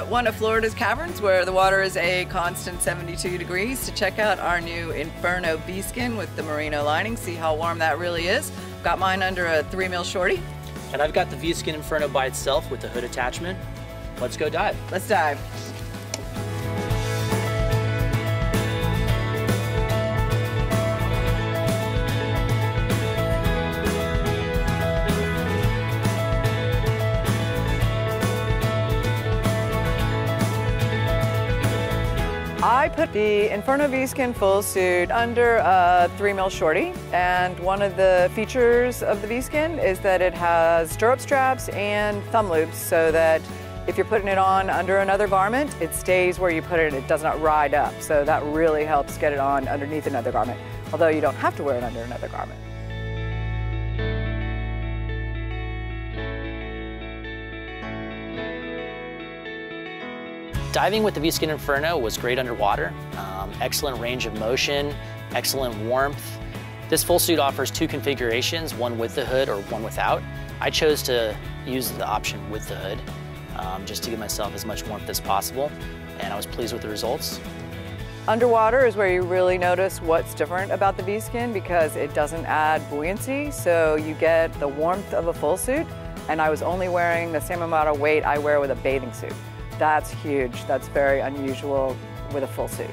at one of Florida's caverns where the water is a constant 72 degrees to check out our new Inferno V-Skin with the merino lining, see how warm that really is. Got mine under a 3 mil shorty. And I've got the V-Skin Inferno by itself with the hood attachment. Let's go dive. Let's dive. I put the Inferno V-Skin full suit under a 3 mil shorty and one of the features of the V-Skin is that it has stirrup straps and thumb loops so that if you're putting it on under another garment, it stays where you put it, it does not ride up. So that really helps get it on underneath another garment, although you don't have to wear it under another garment. Diving with the V-Skin Inferno was great underwater. Um, excellent range of motion, excellent warmth. This full suit offers two configurations, one with the hood or one without. I chose to use the option with the hood um, just to give myself as much warmth as possible, and I was pleased with the results. Underwater is where you really notice what's different about the V-Skin because it doesn't add buoyancy, so you get the warmth of a full suit, and I was only wearing the same amount of weight I wear with a bathing suit. That's huge. That's very unusual with a full suit.